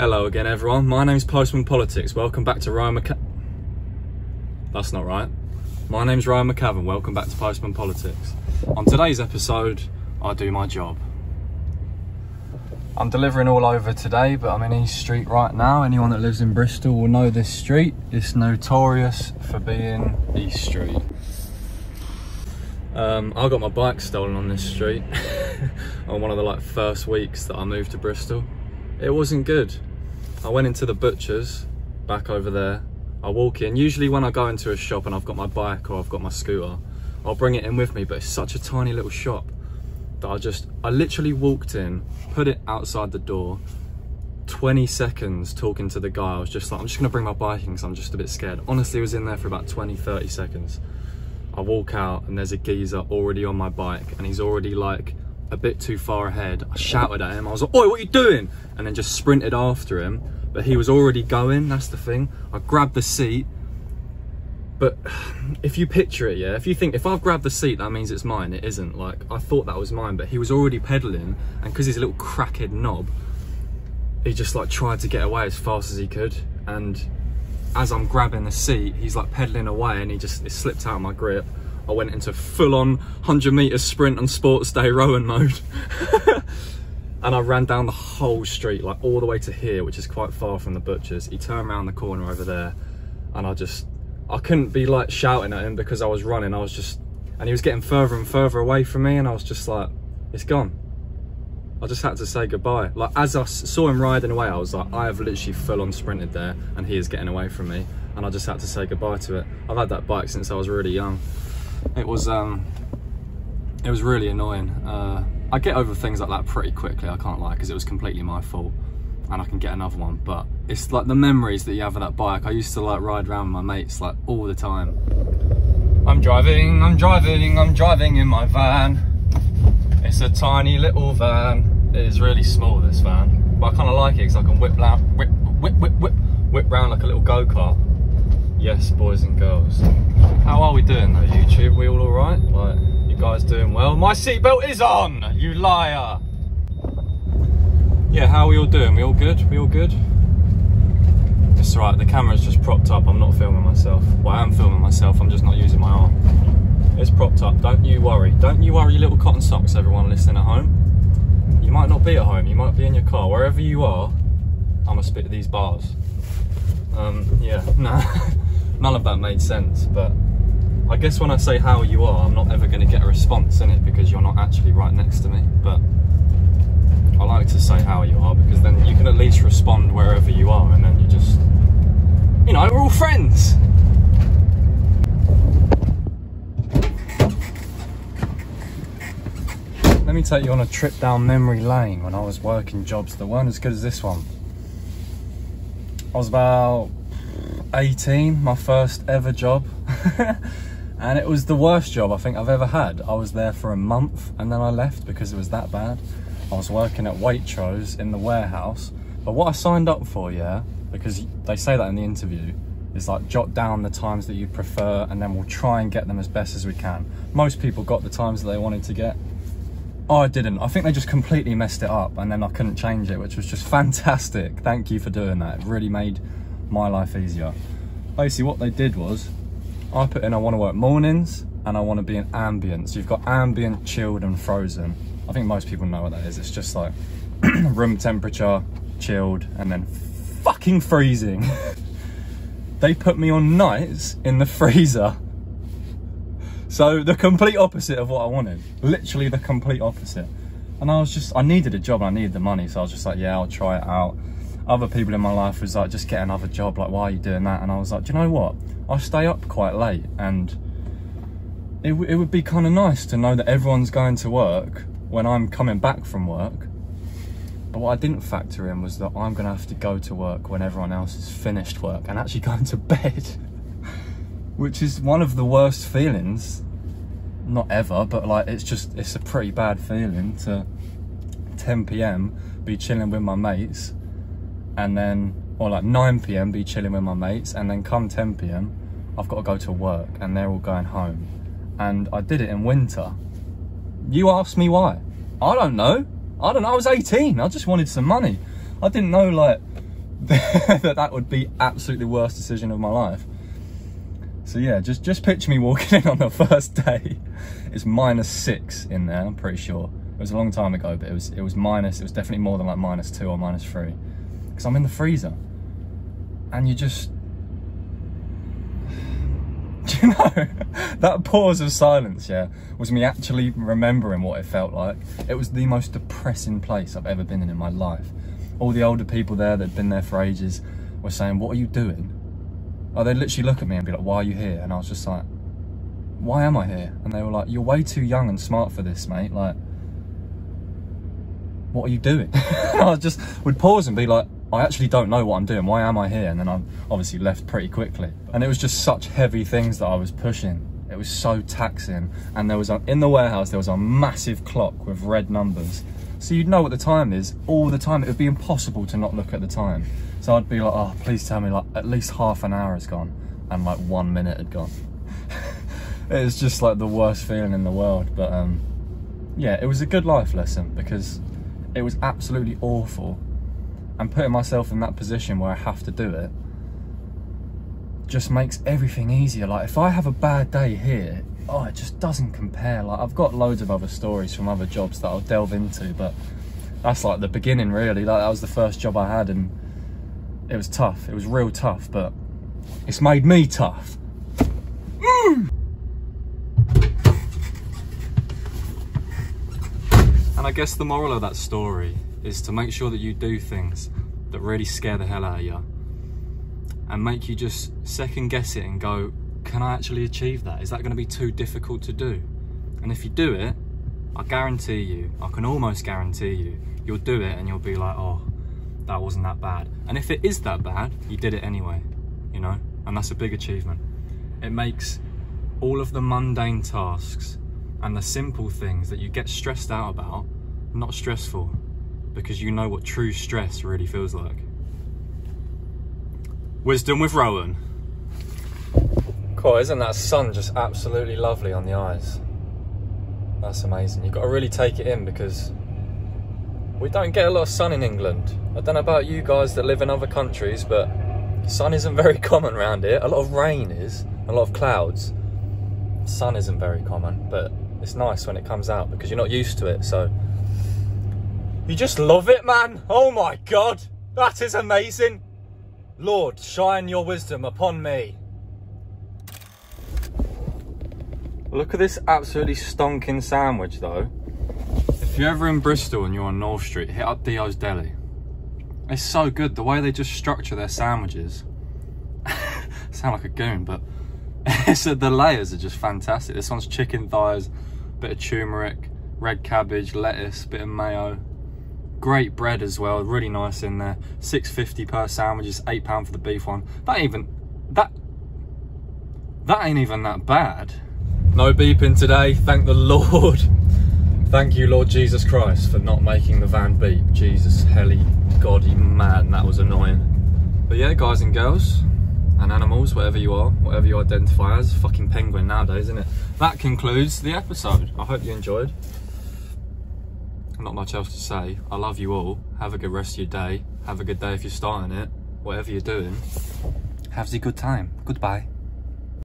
Hello again, everyone. My name's Postman Politics. Welcome back to Rowan McC. That's not right. My name's Rowan McCavern. Welcome back to Postman Politics. On today's episode, I do my job. I'm delivering all over today, but I'm in East Street right now. Anyone that lives in Bristol will know this street. It's notorious for being East Street. Um, I got my bike stolen on this street on one of the like first weeks that I moved to Bristol. It wasn't good. I went into the butcher's back over there. I walk in. Usually when I go into a shop and I've got my bike or I've got my scooter, I'll bring it in with me, but it's such a tiny little shop that I just, I literally walked in, put it outside the door, 20 seconds talking to the guy. I was just like, I'm just gonna bring my bike in because I'm just a bit scared. Honestly, I was in there for about 20, 30 seconds. I walk out and there's a geezer already on my bike and he's already like a bit too far ahead. I shouted at him, I was like, oi, what are you doing? And then just sprinted after him, but he was already going, that's the thing. I grabbed the seat, but if you picture it, yeah, if you think, if I've grabbed the seat, that means it's mine, it isn't. Like, I thought that was mine, but he was already pedaling, and because he's a little crackhead knob, he just like tried to get away as fast as he could, and as I'm grabbing the seat, he's like pedaling away and he just it slipped out of my grip. I went into full on 100 meter sprint on sports day rowing mode. and I ran down the whole street, like all the way to here, which is quite far from the butcher's. He turned around the corner over there and I just, I couldn't be like shouting at him because I was running. I was just, and he was getting further and further away from me and I was just like, it's gone. I just had to say goodbye. Like as I saw him riding away, I was like, I have literally full on sprinted there and he is getting away from me. And I just had to say goodbye to it. I've had that bike since I was really young. It was, um, it was really annoying. Uh, I get over things like that pretty quickly, I can't lie, because it was completely my fault and I can get another one. But it's like the memories that you have of that bike. I used to like ride around with my mates like all the time. I'm driving, I'm driving, I'm driving in my van. It's a tiny little van. It is really small, this van. But I kind of like it because I can whip, round, whip, whip, whip, whip, whip round like a little go-kart. Yes, boys and girls. How are we doing though, YouTube? We all alright? Like, you guys doing well? My seatbelt is on, you liar! Yeah, how are we all doing? We all good? We all good? It's alright, the camera's just propped up. I'm not filming myself. Well, I am filming myself, I'm just not using my arm. It's propped up, don't you worry. Don't you worry, little cotton socks, everyone listening at home. You might not be at home, you might be in your car. Wherever you are, I'm gonna spit these bars. Um, yeah, no, none of that made sense, but I guess when I say how you are, I'm not ever gonna get a response in it because you're not actually right next to me, but I like to say how you are because then you can at least respond wherever you are and then you just, you know, we're all friends. Let me take you on a trip down memory lane when I was working jobs that weren't as good as this one. I was about 18, my first ever job. and it was the worst job I think I've ever had. I was there for a month and then I left because it was that bad. I was working at Waitrose in the warehouse. But what I signed up for, yeah, because they say that in the interview, is like jot down the times that you prefer and then we'll try and get them as best as we can. Most people got the times that they wanted to get. Oh, I didn't. I think they just completely messed it up and then I couldn't change it, which was just fantastic. Thank you for doing that. It really made my life easier. Basically, what they did was I put in I want to work mornings and I want to be in ambient. So you've got ambient, chilled, and frozen. I think most people know what that is. It's just like room temperature, chilled, and then fucking freezing. they put me on nights in the freezer. So the complete opposite of what I wanted. Literally the complete opposite. And I was just, I needed a job and I needed the money. So I was just like, yeah, I'll try it out. Other people in my life was like, just get another job. Like, why are you doing that? And I was like, do you know what? I stay up quite late and it, it would be kind of nice to know that everyone's going to work when I'm coming back from work. But what I didn't factor in was that I'm going to have to go to work when everyone else has finished work and actually going to bed. Which is one of the worst feelings. Not ever, but like it's just, it's a pretty bad feeling to 10 p.m. be chilling with my mates and then, or like 9 p.m. be chilling with my mates and then come 10 p.m. I've got to go to work and they're all going home. And I did it in winter you asked me why. I don't know. I don't know. I was 18. I just wanted some money. I didn't know like that that would be absolutely the worst decision of my life. So yeah, just just picture me walking in on the first day. It's minus six in there, I'm pretty sure. It was a long time ago, but it was it was minus, it was definitely more than like minus two or minus three. Because I'm in the freezer. And you just do you know that pause of silence yeah was me actually remembering what it felt like. It was the most depressing place i've ever been in in my life. All the older people there that had been there for ages were saying what are you doing? Oh they'd literally look at me and be like why are you here? And i was just like why am i here? And they were like you're way too young and smart for this mate. Like what are you doing? I just would pause and be like I actually don't know what I'm doing. Why am I here? And then I obviously left pretty quickly. And it was just such heavy things that I was pushing. It was so taxing. And there was a, in the warehouse, there was a massive clock with red numbers. So you'd know what the time is all the time. It would be impossible to not look at the time. So I'd be like, oh, please tell me like at least half an hour has gone and like one minute had gone. it was just like the worst feeling in the world. But um, yeah, it was a good life lesson because it was absolutely awful and putting myself in that position where I have to do it just makes everything easier. Like if I have a bad day here, oh, it just doesn't compare. Like I've got loads of other stories from other jobs that I'll delve into, but that's like the beginning really. Like that was the first job I had and it was tough. It was real tough, but it's made me tough. Mm! And I guess the moral of that story is to make sure that you do things that really scare the hell out of you and make you just second guess it and go, can I actually achieve that? Is that going to be too difficult to do? And if you do it, I guarantee you, I can almost guarantee you, you'll do it and you'll be like, oh, that wasn't that bad. And if it is that bad, you did it anyway, you know? And that's a big achievement. It makes all of the mundane tasks and the simple things that you get stressed out about not stressful because you know what true stress really feels like. Wisdom with Rowan. Cool, isn't that sun just absolutely lovely on the eyes? That's amazing. You've got to really take it in because we don't get a lot of sun in England. I don't know about you guys that live in other countries, but sun isn't very common around here. A lot of rain is, a lot of clouds. Sun isn't very common, but it's nice when it comes out because you're not used to it, so you just love it, man. Oh my God, that is amazing. Lord, shine your wisdom upon me. Look at this absolutely stonking sandwich though. If you're ever in Bristol and you're on North Street, hit up Dio's Deli. It's so good, the way they just structure their sandwiches. sound like a goon, but so the layers are just fantastic. This one's chicken thighs, bit of turmeric, red cabbage, lettuce, bit of mayo, Great bread as well, really nice in there. 6.50 per sandwich, is eight pound for the beef one. That even that that ain't even that bad. No beeping today, thank the Lord. Thank you, Lord Jesus Christ, for not making the van beep. Jesus, helly, godly man, that was annoying. But yeah, guys and girls, and animals, whatever you are, whatever you identify as, fucking penguin nowadays, isn't it? That concludes the episode. I hope you enjoyed not much else to say. I love you all. Have a good rest of your day. Have a good day if you're starting it. Whatever you're doing. Have a good time. Goodbye.